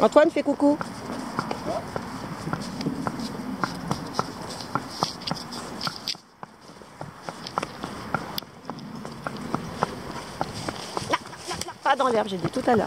Antoine, fais coucou. Là, là, là, pas dans l'herbe, j'ai dit tout à l'heure.